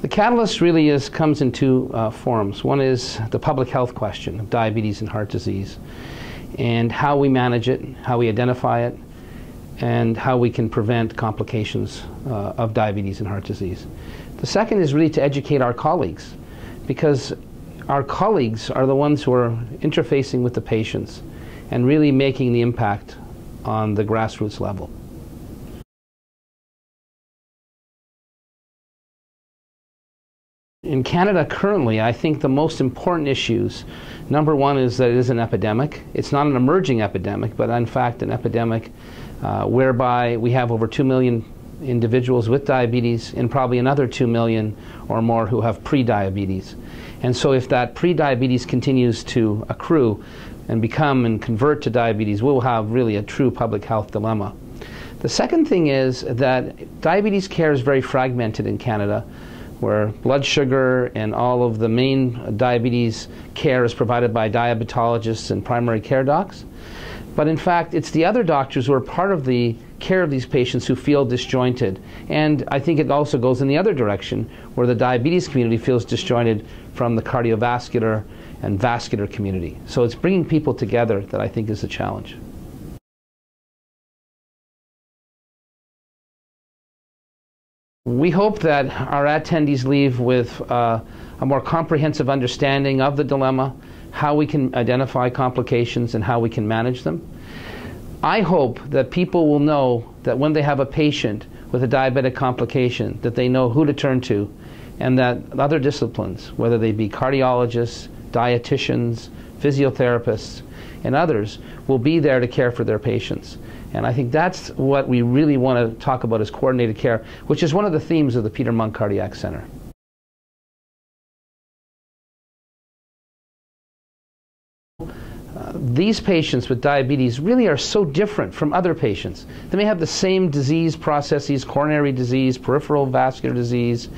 The catalyst really is comes in two uh, forms. One is the public health question of diabetes and heart disease, and how we manage it, how we identify it, and how we can prevent complications uh, of diabetes and heart disease. The second is really to educate our colleagues, because our colleagues are the ones who are interfacing with the patients and really making the impact on the grassroots level. In Canada currently, I think the most important issues, number one is that it is an epidemic. It's not an emerging epidemic, but in fact an epidemic uh, whereby we have over 2 million individuals with diabetes and probably another 2 million or more who have pre-diabetes. And so if that pre-diabetes continues to accrue and become and convert to diabetes, we'll have really a true public health dilemma. The second thing is that diabetes care is very fragmented in Canada where blood sugar and all of the main diabetes care is provided by diabetologists and primary care docs. But in fact, it's the other doctors who are part of the care of these patients who feel disjointed. And I think it also goes in the other direction, where the diabetes community feels disjointed from the cardiovascular and vascular community. So it's bringing people together that I think is a challenge. We hope that our attendees leave with uh, a more comprehensive understanding of the dilemma, how we can identify complications, and how we can manage them. I hope that people will know that when they have a patient with a diabetic complication, that they know who to turn to, and that other disciplines, whether they be cardiologists, dietitians, physiotherapists, and others, will be there to care for their patients. And I think that's what we really want to talk about is coordinated care, which is one of the themes of the Peter Munk Cardiac Center. These patients with diabetes really are so different from other patients. They may have the same disease processes, coronary disease, peripheral vascular disease.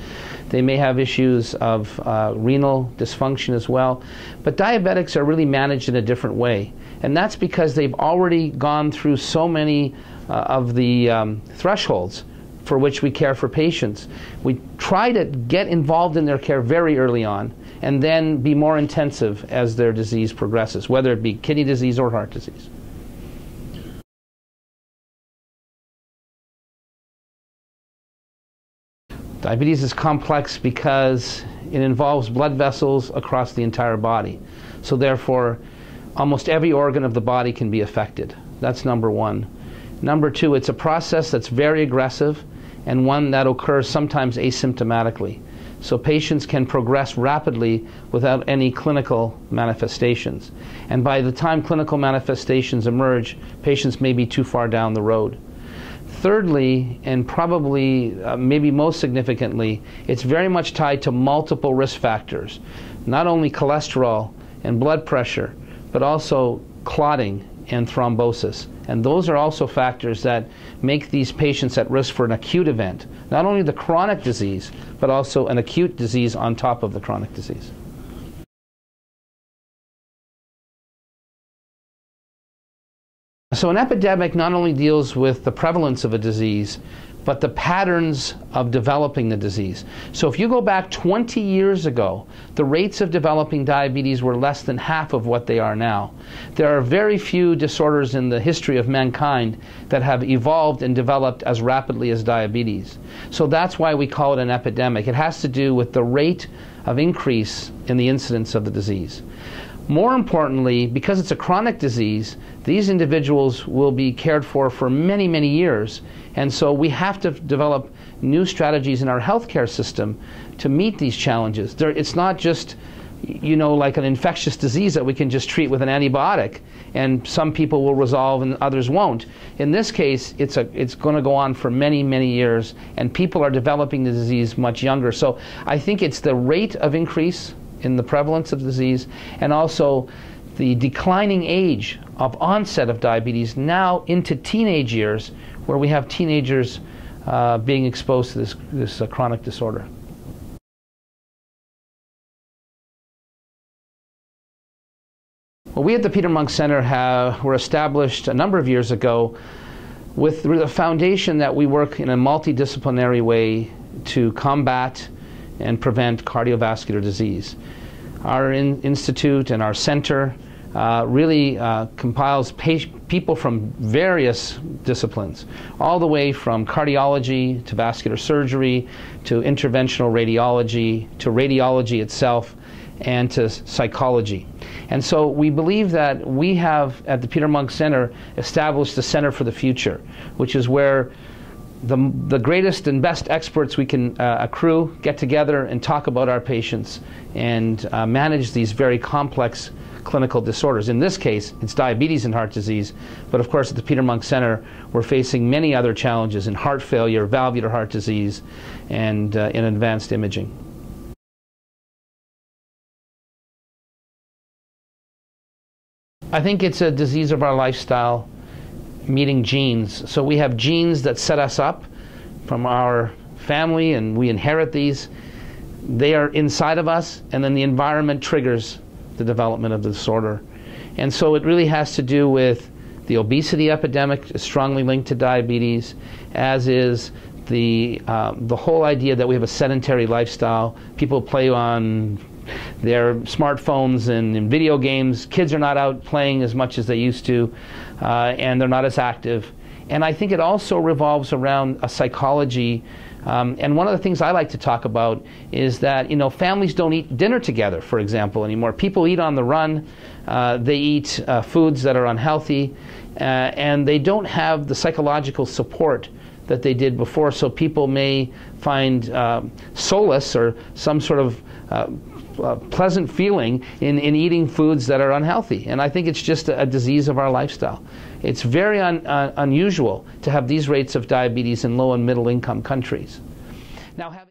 They may have issues of uh, renal dysfunction as well. But diabetics are really managed in a different way. And that's because they've already gone through so many uh, of the um, thresholds for which we care for patients. We try to get involved in their care very early on and then be more intensive as their disease progresses, whether it be kidney disease or heart disease. Diabetes is complex because it involves blood vessels across the entire body. So therefore, almost every organ of the body can be affected. That's number one. Number two, it's a process that's very aggressive and one that occurs sometimes asymptomatically. So patients can progress rapidly without any clinical manifestations. And by the time clinical manifestations emerge, patients may be too far down the road. Thirdly, and probably uh, maybe most significantly, it's very much tied to multiple risk factors, not only cholesterol and blood pressure, but also clotting and thrombosis. And those are also factors that make these patients at risk for an acute event, not only the chronic disease, but also an acute disease on top of the chronic disease. So an epidemic not only deals with the prevalence of a disease, but the patterns of developing the disease. So if you go back 20 years ago, the rates of developing diabetes were less than half of what they are now. There are very few disorders in the history of mankind that have evolved and developed as rapidly as diabetes. So that's why we call it an epidemic. It has to do with the rate of increase in the incidence of the disease. More importantly, because it's a chronic disease, these individuals will be cared for for many, many years. And so we have to develop new strategies in our healthcare system to meet these challenges. There, it's not just you know, like an infectious disease that we can just treat with an antibiotic, and some people will resolve and others won't. In this case, it's a, it's going to go on for many, many years, and people are developing the disease much younger. So I think it's the rate of increase in the prevalence of disease, and also the declining age of onset of diabetes now into teenage years, where we have teenagers uh, being exposed to this, this uh, chronic disorder. Well, we at the Peter Munk Center have, were established a number of years ago with the foundation that we work in a multidisciplinary way to combat and prevent cardiovascular disease. Our in institute and our center uh, really uh, compiles people from various disciplines, all the way from cardiology to vascular surgery to interventional radiology to radiology itself and to psychology. And so we believe that we have at the Peter Munk Center established the Center for the Future, which is where the, the greatest and best experts we can uh, accrue get together and talk about our patients and uh, manage these very complex clinical disorders. In this case, it's diabetes and heart disease, but of course at the Peter Munk Center, we're facing many other challenges in heart failure, valvular heart disease, and uh, in advanced imaging. I think it's a disease of our lifestyle meeting genes. So we have genes that set us up from our family, and we inherit these. They are inside of us, and then the environment triggers the development of the disorder. And so it really has to do with the obesity epidemic, is strongly linked to diabetes, as is the, uh, the whole idea that we have a sedentary lifestyle. People play on their smartphones and, video games. Kids are not out playing as much as they used to, uh, and they're not as active. And I think it also revolves around a psychology. Um, and one of the things I like to talk about is that you know families don't eat dinner together, for example, anymore. People eat on the run. Uh, they eat uh, foods that are unhealthy, uh, and they don't have the psychological support that they did before. So people may find uh, solace or some sort of uh, uh, pleasant feeling in, in eating foods that are unhealthy. And I think it's just a, a disease of our lifestyle. It's very un, uh, unusual to have these rates of diabetes in low and middle income countries. Now, having